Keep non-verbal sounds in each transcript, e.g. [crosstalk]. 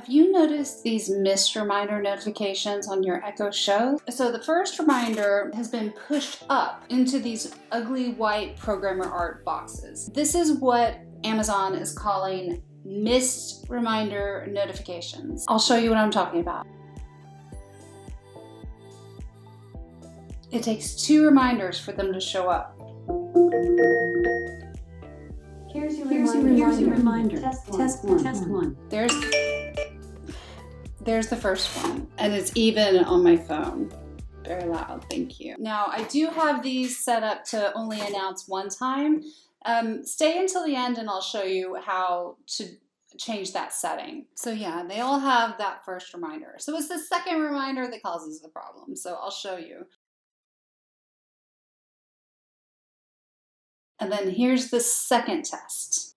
Have you noticed these missed reminder notifications on your Echo Show? So the first reminder has been pushed up into these ugly white programmer art boxes. This is what Amazon is calling missed reminder notifications. I'll show you what I'm talking about. It takes two reminders for them to show up. Here's your Here's your reminder. reminder. reminder. Test one. Test one. Test one. There's there's the first one, and it's even on my phone. Very loud, thank you. Now I do have these set up to only announce one time. Um, stay until the end, and I'll show you how to change that setting. So yeah, they all have that first reminder. So it's the second reminder that causes the problem. So I'll show you. And then here's the second test.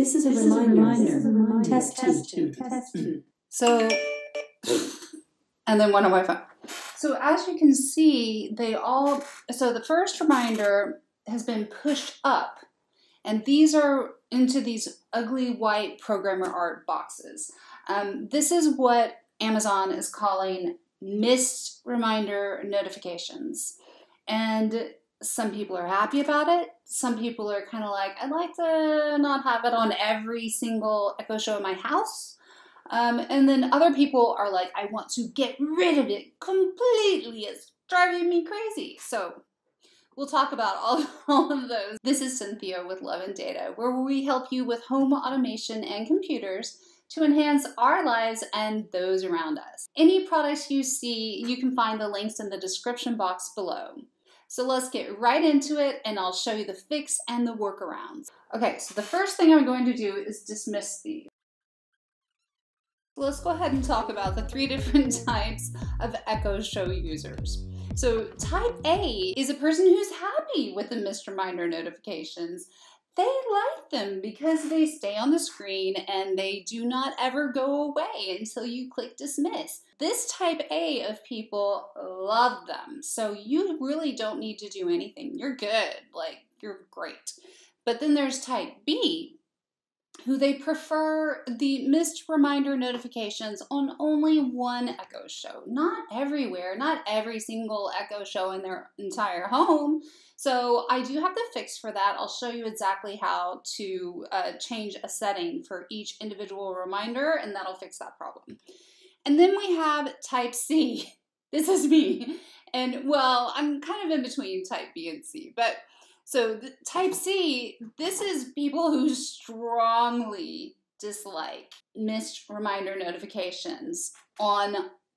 This is a This reminder. reminder. Is a reminder. Test two. Test two. Test two. So, and then one on my phone. So as you can see, they all, so the first reminder has been pushed up and these are into these ugly white programmer art boxes. Um, this is what Amazon is calling missed reminder notifications. And some people are happy about it. Some people are kind of like, I'd like to not have it on every single Echo Show in my house. Um, and then other people are like, I want to get rid of it completely. It's driving me crazy. So we'll talk about all, [laughs] all of those. This is Cynthia with Love and Data, where we help you with home automation and computers to enhance our lives and those around us. Any products you see, you can find the links in the description box below. So let's get right into it and I'll show you the fix and the workarounds. Okay, so the first thing I'm going to do is dismiss these. Let's go ahead and talk about the three [laughs] different types of Echo Show users. So type A is a person who's happy with the missed reminder notifications. They like them because they stay on the screen and they do not ever go away until you click dismiss. This type A of people love them. So you really don't need to do anything. You're good. Like, you're great. But then there's type B, who they prefer the missed reminder notifications on only one Echo show, not everywhere, not every single Echo show in their entire [laughs] home. So I do have the fix for that. I'll show you exactly how to uh, change a setting for each individual reminder, and that'll fix that problem. And then we have type C. [laughs] This is me. And well, I'm kind of in between type B and C, but so the, type C, this is people who strongly dislike missed reminder notifications on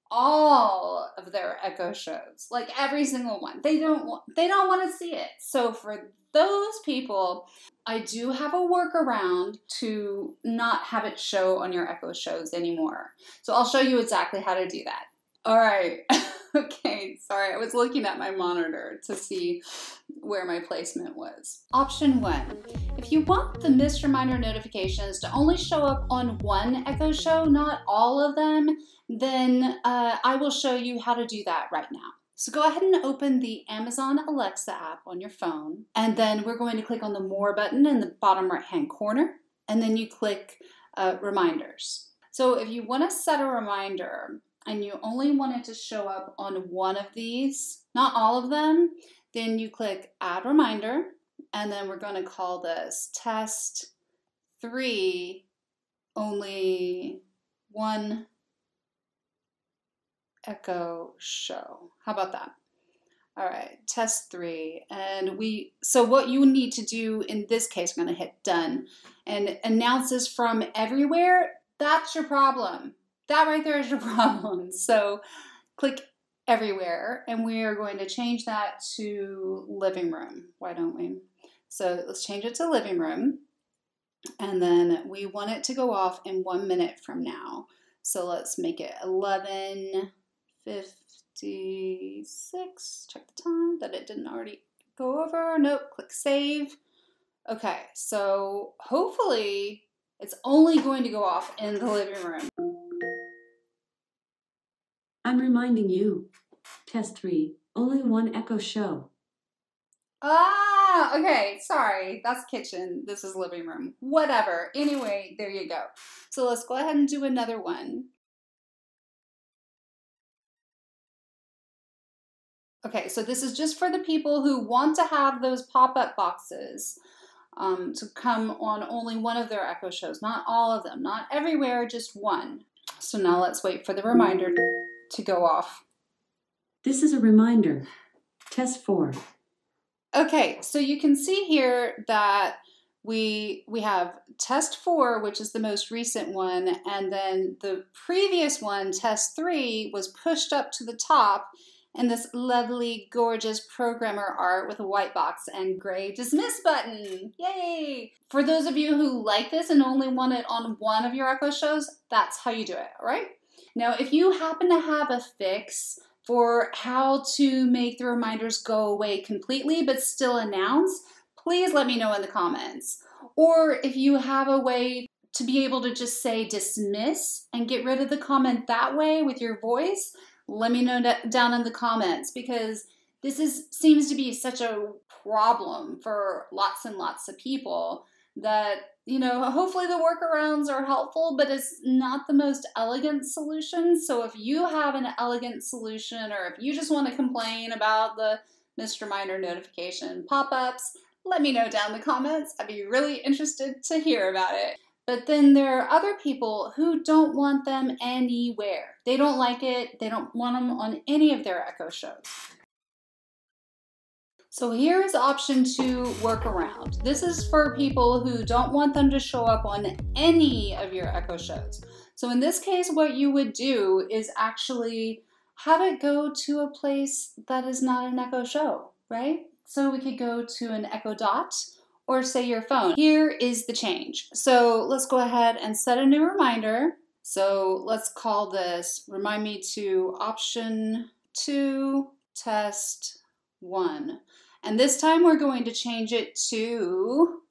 all of their echo shows like every single one. They don't want they don't want to see it. So for those people i do have a workaround to not have it show on your echo shows anymore. So i'll show you exactly how to do that all right [laughs] okay sorry i was looking at my monitor to see where my placement was option one if you want the missed reminder notifications to only show up on one echo show not all of them then uh, I will show you how to do that right now. So go ahead and open the Amazon Alexa app on your phone, and then we're going to click on the More button in the bottom right hand corner, and then you click uh, Reminders. So if you want to set a reminder and you only want it to show up on one of these, not all of them, then you click Add Reminder, and then we're going to call this Test 3 only one echo show. How about that? All right, test three. And we, so what you need to do in this case, I'm gonna hit done and announces from everywhere. That's your problem. That right there is your [laughs] problem. So click everywhere and we are going to change that to living room. Why don't we? So let's change it to living room. And then we want it to go off in one minute from now. So let's make it 11 56. Check the time that it didn't already go over. Nope, click save. Okay, so hopefully it's only going to go off in the living room. I'm reminding you. Test three. Only one echo show. Ah, okay, sorry. That's kitchen. This is living room. Whatever. Anyway, there you go. So let's go ahead and do another one. Okay, so this is just for the people who want to have those pop-up boxes um, to come on only one of their Echo shows, not all of them, not everywhere, just one. So now let's wait for the reminder to go off. This is a reminder. Test 4. Okay, so you can see here that we we have test 4 which is the most recent one and then the previous one test 3 was pushed up to the top in this lovely gorgeous programmer art with a white box and gray dismiss button yay for those of you who like this and only want it on one of your echo shows that's how you do it all right now if you happen to have a fix for how to make the reminders go away completely but still announce, please let me know in the comments. Or if you have a way to be able to just say dismiss and get rid of the comment that way with your voice, let me know down in the comments because this is seems to be such a problem for lots and lots of people that you know, hopefully the workarounds are helpful, but it's not the most elegant solution. So if you have an elegant solution or if you just want to complain about the missed reminder notification pop-ups, let me know down in the comments. I'd be really interested to hear about it. But then there are other people who don't want them anywhere. They don't like it. They don't want them on any of their Echo shows. So here's option two, workaround. This is for people who don't want them to show up on any of your Echo shows. So in this case, what you would do is actually have it go to a place that is not an Echo show, right? So we could go to an Echo Dot or say your phone. Here is the change. So let's go ahead and set a new reminder. So let's call this remind me to option two, test one. And this time we're going to change it to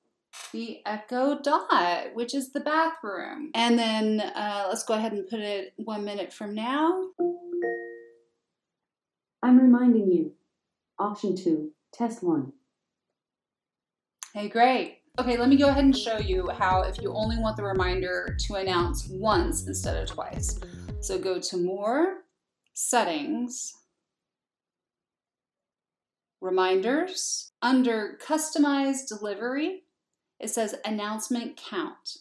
the Echo Dot, which is the bathroom. And then uh, let's go ahead and put it one minute from now. I'm reminding you. Option 2, test 1. Hey, great. Okay, let me go ahead and show you how if you only want the reminder to announce once instead of twice. So go to More, Settings, reminders. Under Customize Delivery, it says Announcement Count.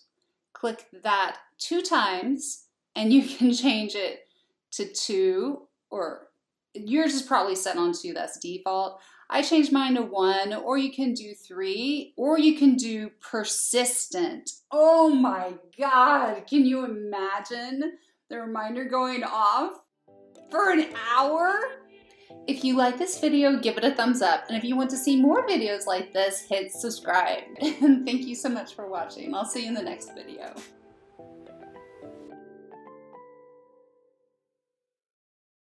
Click that two times and you [laughs] can change it to two or yours is probably set on two, that's default. I changed mine to one, or you can do three, or you can do persistent. Oh my God, can you imagine the reminder going off for an hour? If you like this video, give it a thumbs up. And if you want to see more videos like this, hit subscribe. [laughs] And thank you so much for watching. I'll see you in the next video.